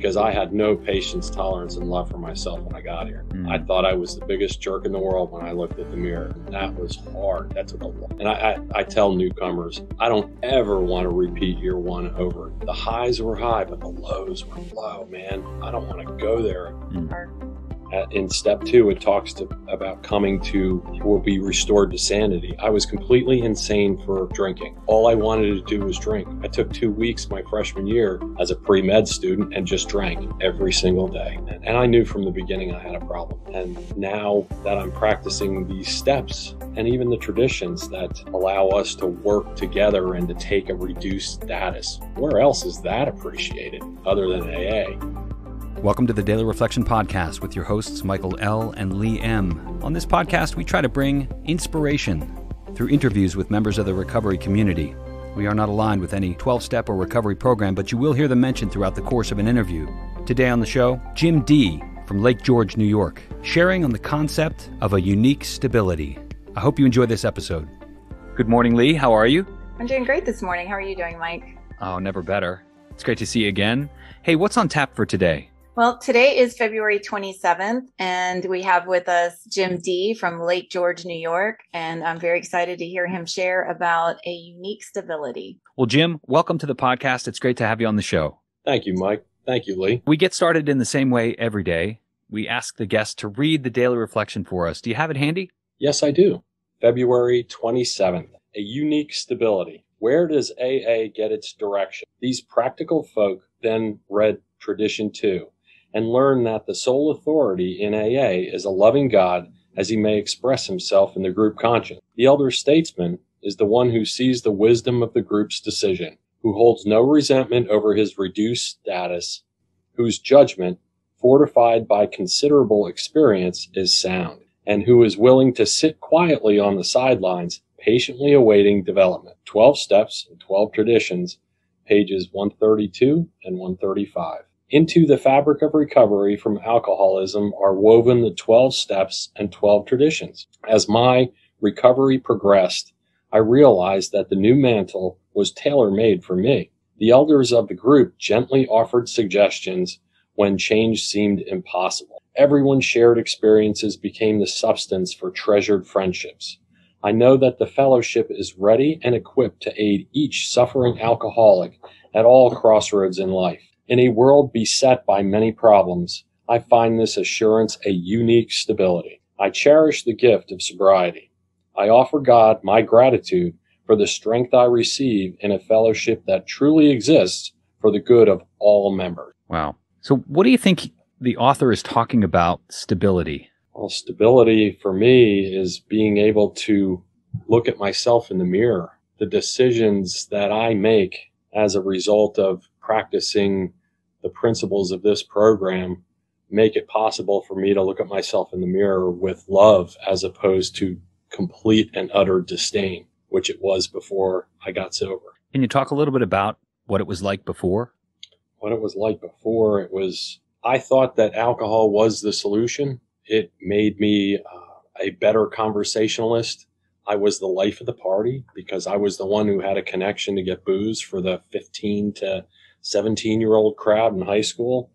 because I had no patience, tolerance, and love for myself when I got here. Mm. I thought I was the biggest jerk in the world when I looked at the mirror. And that was hard. That took a lot. And I, I, I tell newcomers, I don't ever want to repeat year one over. The highs were high, but the lows were low, man. I don't want to go there. Uh, in step two, it talks to, about coming to will be restored to sanity. I was completely insane for drinking. All I wanted to do was drink. I took two weeks my freshman year as a pre med student and just drank every single day. And, and I knew from the beginning I had a problem. And now that I'm practicing these steps and even the traditions that allow us to work together and to take a reduced status, where else is that appreciated other than AA? Welcome to the Daily Reflection Podcast with your hosts, Michael L. and Lee M. On this podcast, we try to bring inspiration through interviews with members of the recovery community. We are not aligned with any 12 step or recovery program, but you will hear them mentioned throughout the course of an interview. Today on the show, Jim D. from Lake George, New York, sharing on the concept of a unique stability. I hope you enjoy this episode. Good morning, Lee. How are you? I'm doing great this morning. How are you doing, Mike? Oh, never better. It's great to see you again. Hey, what's on tap for today? Well, today is February 27th, and we have with us Jim D from Lake George, New York. And I'm very excited to hear him share about a unique stability. Well, Jim, welcome to the podcast. It's great to have you on the show. Thank you, Mike. Thank you, Lee. We get started in the same way every day. We ask the guest to read the daily reflection for us. Do you have it handy? Yes, I do. February 27th, a unique stability. Where does AA get its direction? These practical folk then read Tradition 2 and learn that the sole authority in AA is a loving God as he may express himself in the group conscience. The elder statesman is the one who sees the wisdom of the group's decision, who holds no resentment over his reduced status, whose judgment, fortified by considerable experience, is sound, and who is willing to sit quietly on the sidelines, patiently awaiting development. 12 Steps and 12 Traditions, pages 132 and 135. Into the fabric of recovery from alcoholism are woven the 12 steps and 12 traditions. As my recovery progressed, I realized that the new mantle was tailor made for me. The elders of the group gently offered suggestions when change seemed impossible. Everyone's shared experiences became the substance for treasured friendships. I know that the fellowship is ready and equipped to aid each suffering alcoholic at all crossroads in life. In a world beset by many problems, I find this assurance a unique stability. I cherish the gift of sobriety. I offer God my gratitude for the strength I receive in a fellowship that truly exists for the good of all members. Wow. So, what do you think the author is talking about stability? Well, stability for me is being able to look at myself in the mirror. The decisions that I make as a result of practicing the principles of this program make it possible for me to look at myself in the mirror with love as opposed to complete and utter disdain, which it was before I got sober. Can you talk a little bit about what it was like before? What it was like before, it was, I thought that alcohol was the solution. It made me uh, a better conversationalist. I was the life of the party because I was the one who had a connection to get booze for the 15 to 17 year old crowd in high school.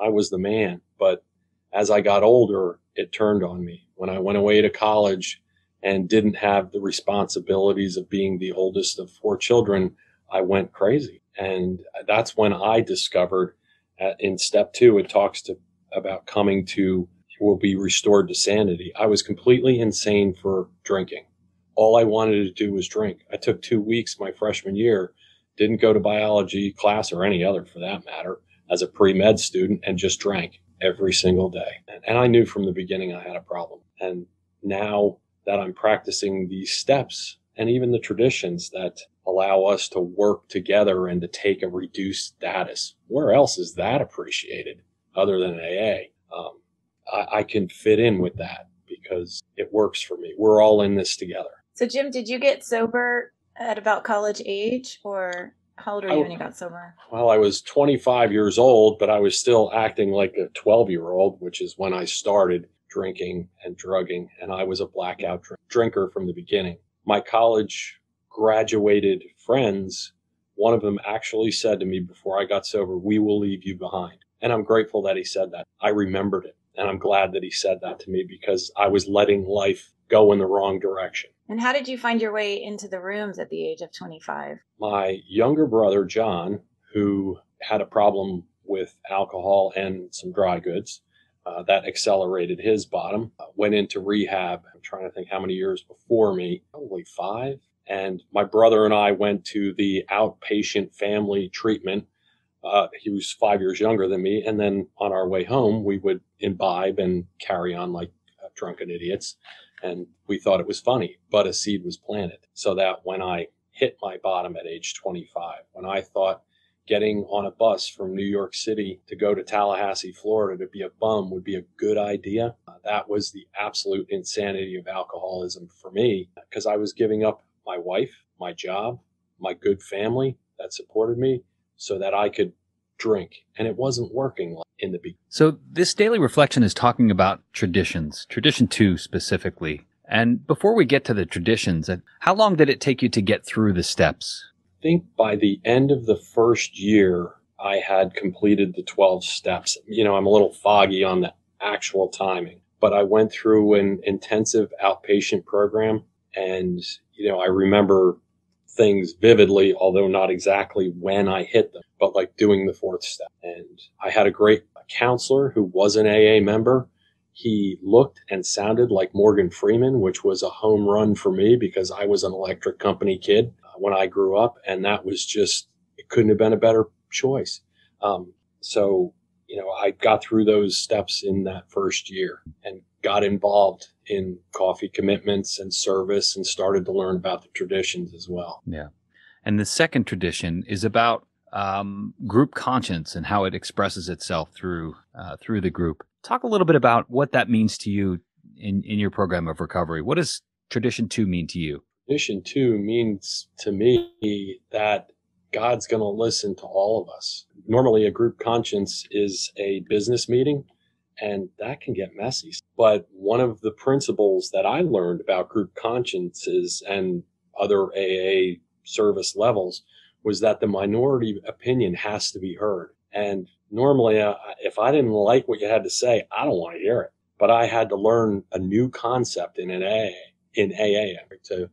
I was the man. But as I got older, it turned on me. When I went away to college and didn't have the responsibilities of being the oldest of four children, I went crazy. And that's when I discovered in step two, it talks to about coming to will be restored to sanity. I was completely insane for drinking. All I wanted to do was drink. I took two weeks my freshman year, didn't go to biology class or any other for that matter as a pre med student and just drank every single day. And, I knew from the beginning I had a problem. And now that I'm practicing these steps and even the traditions that allow us to work together and to take a reduced status, where else is that appreciated other than AA? Um, I, I can fit in with that because it works for me. We're all in this together. So, Jim, did you get sober at about college age, or how old were you I- when you got sober? Well, I was 25 years old, but I was still acting like a 12 year old, which is when I started drinking and drugging. And I was a blackout dr- drinker from the beginning. My college graduated friends, one of them actually said to me before I got sober, We will leave you behind. And I'm grateful that he said that. I remembered it. And I'm glad that he said that to me because I was letting life go in the wrong direction. And how did you find your way into the rooms at the age of 25? My younger brother, John, who had a problem with alcohol and some dry goods, uh, that accelerated his bottom, uh, went into rehab. I'm trying to think how many years before me, probably five. And my brother and I went to the outpatient family treatment. Uh, he was five years younger than me. And then on our way home, we would imbibe and carry on like uh, drunken idiots. And we thought it was funny, but a seed was planted so that when I hit my bottom at age 25, when I thought getting on a bus from New York City to go to Tallahassee, Florida to be a bum would be a good idea. Uh, that was the absolute insanity of alcoholism for me because I was giving up my wife, my job, my good family that supported me so that I could drink. And it wasn't working in the beginning. So this daily reflection is talking about traditions, tradition two specifically. And before we get to the traditions, uh, how long did it take you to get through the steps? I think by the end of the first year, I had completed the 12 steps. You know, I'm a little foggy on the actual timing, but I went through an intensive outpatient program. And, you know, I remember things vividly, although not exactly when I hit them, but like doing the fourth step. And I had a great counselor who was an AA member. He looked and sounded like Morgan Freeman, which was a home run for me because I was an electric company kid when I grew up, and that was just it couldn't have been a better choice. Um, so you know, I got through those steps in that first year and got involved in coffee commitments and service and started to learn about the traditions as well. Yeah. And the second tradition is about um, group conscience and how it expresses itself through uh, through the group. Talk a little bit about what that means to you in, in your program of recovery. What does tradition two mean to you? Tradition two means to me that God's going to listen to all of us. Normally, a group conscience is a business meeting, and that can get messy. But one of the principles that I learned about group consciences and other AA service levels was that the minority opinion has to be heard. And normally, uh, if I didn't like what you had to say, I don't want to hear it. But I had to learn a new concept in an AA, in AA to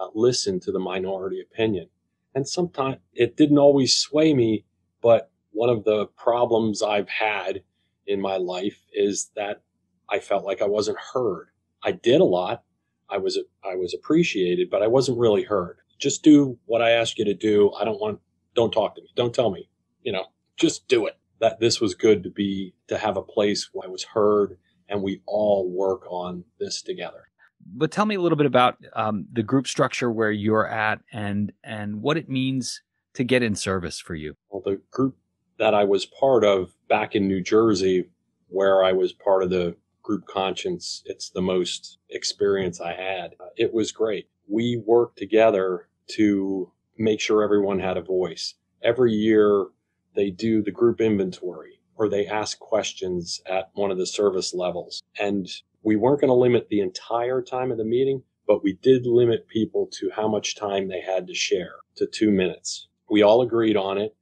uh, listen to the minority opinion. And sometimes it didn't always sway me, but one of the problems I've had in my life is that I felt like I wasn't heard. I did a lot. I was I was appreciated, but I wasn't really heard. Just do what I ask you to do. I don't want don't talk to me. Don't tell me. You know, just do it. That this was good to be to have a place where I was heard and we all work on this together but tell me a little bit about um, the group structure where you're at and and what it means to get in service for you. Well, the group that I was part of back in New Jersey, where I was part of the group conscience, it's the most experience I had. It was great. We worked together to make sure everyone had a voice. Every year they do the group inventory or they ask questions at one of the service levels. And we weren't going to limit the entire time of the meeting, but we did limit people to how much time they had to share to two minutes. We all agreed on it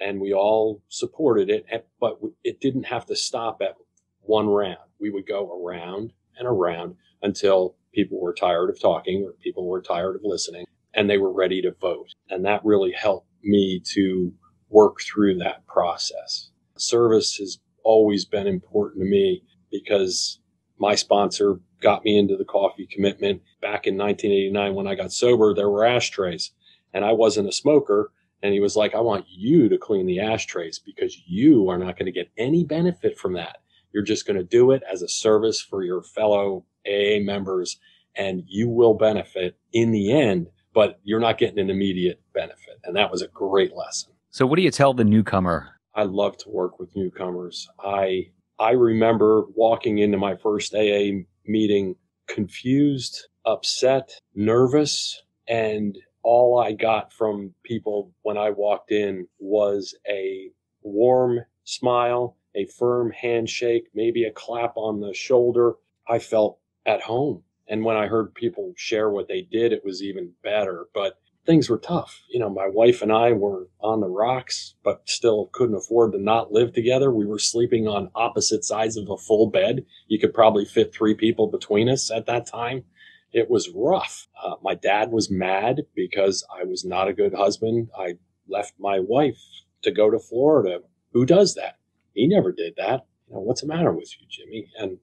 and we all supported it, but it didn't have to stop at one round. We would go around and around until people were tired of talking or people were tired of listening and they were ready to vote. And that really helped me to work through that process. Service has always been important to me because my sponsor got me into the coffee commitment back in 1989 when I got sober. There were ashtrays and I wasn't a smoker. And he was like, I want you to clean the ashtrays because you are not going to get any benefit from that. You're just going to do it as a service for your fellow AA members and you will benefit in the end, but you're not getting an immediate benefit. And that was a great lesson. So, what do you tell the newcomer? I love to work with newcomers. I I remember walking into my first AA meeting confused, upset, nervous, and all I got from people when I walked in was a warm smile, a firm handshake, maybe a clap on the shoulder. I felt at home. And when I heard people share what they did, it was even better. But things were tough. You know, my wife and I were on the rocks, but still couldn't afford to not live together. We were sleeping on opposite sides of a full bed. You could probably fit three people between us at that time. It was rough. Uh, my dad was mad because I was not a good husband. I left my wife to go to Florida. Who does that? He never did that. You know, what's the matter with you, Jimmy? And,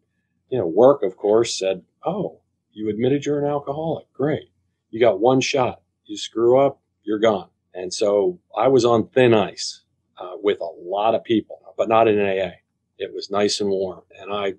you know, work, of course, said, Oh, you admitted you're an alcoholic. Great. You got one shot you screw up, you're gone. And so I was on thin ice uh, with a lot of people, but not in AA. It was nice and warm, and I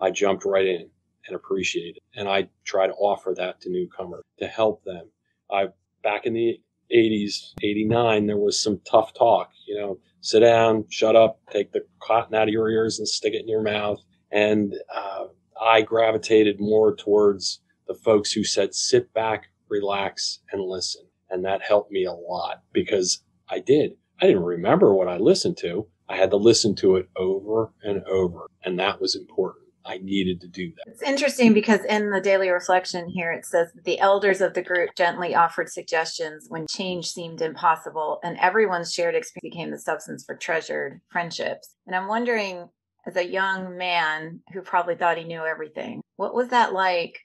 I jumped right in and appreciated. And I try to offer that to newcomers to help them. I back in the 80s, 89, there was some tough talk. You know, sit down, shut up, take the cotton out of your ears and stick it in your mouth. And uh, I gravitated more towards the folks who said, sit back, relax, and listen. And that helped me a lot because I did. I didn't remember what I listened to. I had to listen to it over and over. And that was important. I needed to do that. It's interesting because in the daily reflection here, it says the elders of the group gently offered suggestions when change seemed impossible, and everyone's shared experience became the substance for treasured friendships. And I'm wondering, as a young man who probably thought he knew everything, what was that like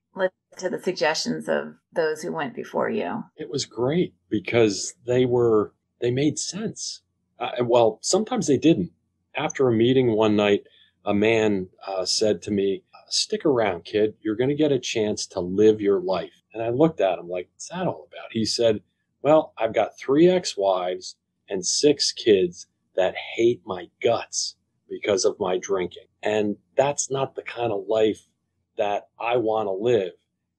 to the suggestions of those who went before you? It was great because they were they made sense. Uh, well, sometimes they didn't. After a meeting one night, a man uh, said to me, "Stick around, kid. You're going to get a chance to live your life." And I looked at him like, "What's that all about?" He said, "Well, I've got three ex-wives and six kids that hate my guts because of my drinking, and that's not the kind of life that I want to live."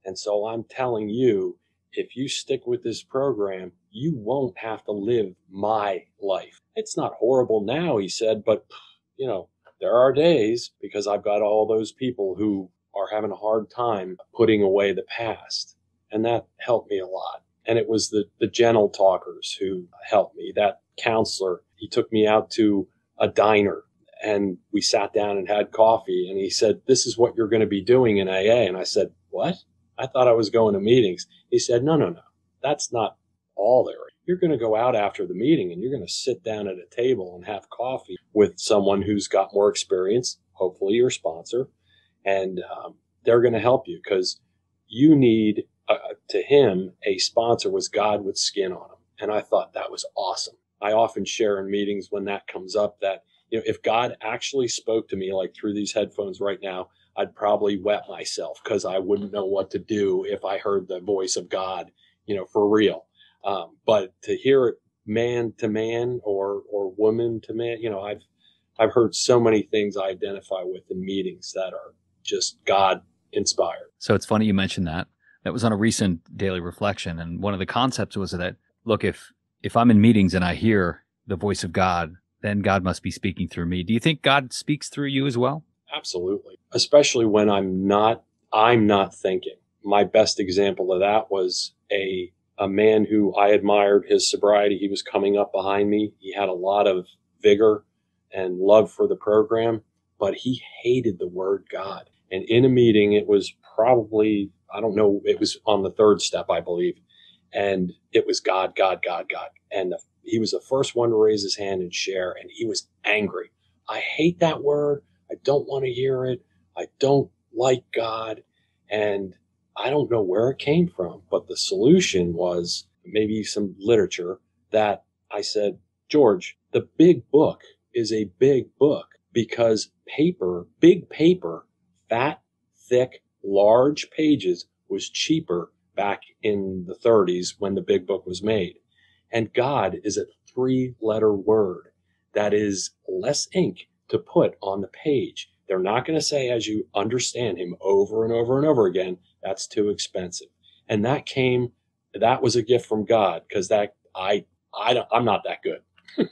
And so I'm telling you, if you stick with this program, you won't have to live my life. It's not horrible now, he said, but you know, there are days because I've got all those people who are having a hard time putting away the past. And that helped me a lot. And it was the, the gentle talkers who helped me. That counselor, he took me out to a diner and we sat down and had coffee. And he said, This is what you're going to be doing in AA. And I said, What? I thought I was going to meetings. He said, no, no, no, that's not all there. You're going to go out after the meeting and you're going to sit down at a table and have coffee with someone who's got more experience, hopefully your sponsor, and um, they're going to help you because you need, uh, to him, a sponsor was God with skin on him. And I thought that was awesome. I often share in meetings when that comes up that, you know, if God actually spoke to me like through these headphones right now, I'd probably wet myself because I wouldn't know what to do if I heard the voice of God, you know, for real. Um, but to hear it man to man or or woman to man, you know, I've I've heard so many things I identify with in meetings that are just God inspired. So it's funny you mentioned that. That was on a recent daily reflection, and one of the concepts was that look, if if I'm in meetings and I hear the voice of God, then God must be speaking through me. Do you think God speaks through you as well? Absolutely. Especially when I'm not, I'm not thinking. My best example of that was a, a man who I admired his sobriety. He was coming up behind me. He had a lot of vigor and love for the program, but he hated the word God. And in a meeting, it was probably, I don't know, it was on the third step, I believe. And it was God, God, God, God. And the, he was the first one to raise his hand and share, and he was angry. I hate that word. I don't want to hear it. I don't like God. And I don't know where it came from, but the solution was maybe some literature that I said, George, the big book is a big book because paper, big paper, fat, thick, large pages was cheaper back in the 30s when the big book was made. And God is a three letter word that is less ink to put on the page. They're not going to say, as you understand him over and over and over again, that's too expensive. And that came, that was a gift from God because that I, I don't, I'm not that good.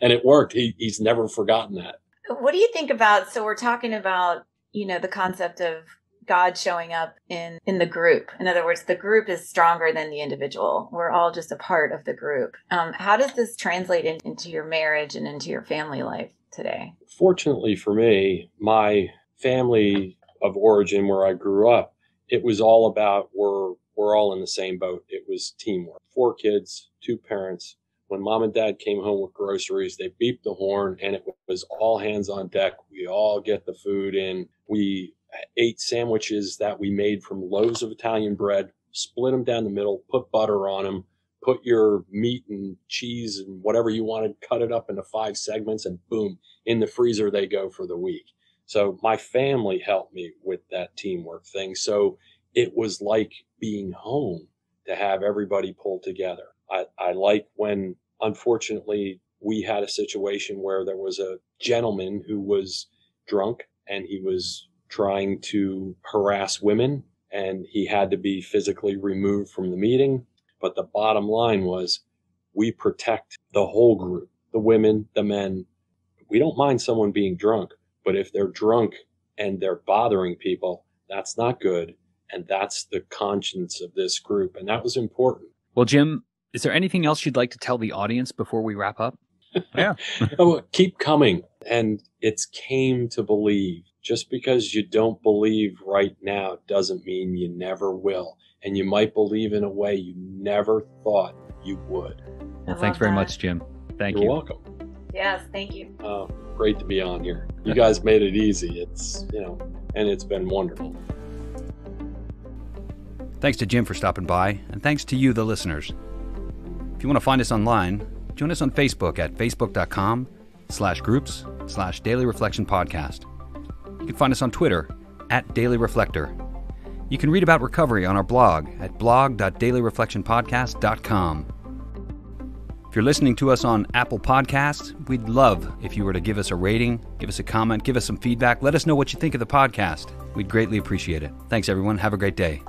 and it worked. He, he's never forgotten that. What do you think about? So we're talking about, you know, the concept of God showing up in in the group. In other words, the group is stronger than the individual. We're all just a part of the group. Um, how does this translate in, into your marriage and into your family life? today? Fortunately for me, my family of origin where I grew up, it was all about we're we're all in the same boat. It was teamwork. Four kids, two parents. When mom and dad came home with groceries, they beeped the horn and it was all hands on deck. We all get the food in. We ate sandwiches that we made from loaves of Italian bread, split them down the middle, put butter on them, put your meat and cheese and whatever you wanted, cut it up into five segments, and boom, in the freezer they go for the week. So my family helped me with that teamwork thing. So it was like being home to have everybody pull together. I, I like when, unfortunately, we had a situation where there was a gentleman who was drunk and he was trying to harass women and he had to be physically removed from the meeting. But the bottom line was we protect the whole group, the women, the men. We don't mind someone being drunk, but if they're drunk and they're bothering people, that's not good. And that's the conscience of this group. And that was important. Well, Jim, is there anything else you'd like to tell the audience before we wrap up? Yeah. oh, keep coming. And it's came to believe. Just because you don't believe right now doesn't mean you never will. And you might believe in a way you never thought you would. Well, thanks very that. much, Jim. Thank You're you. You're welcome. Yes, thank you. Uh, great to be on here. You guys made it easy. It's, you know, and it's been wonderful. Thanks to Jim for stopping by, and thanks to you, the listeners. If you want to find us online, join us on Facebook at facebook.com slash groups slash daily reflection podcast. You can find us on Twitter at Daily Reflector. You can read about recovery on our blog at blog.dailyreflectionpodcast.com. If you're listening to us on Apple Podcasts, we'd love if you were to give us a rating, give us a comment, give us some feedback. Let us know what you think of the podcast. We'd greatly appreciate it. Thanks, everyone. Have a great day.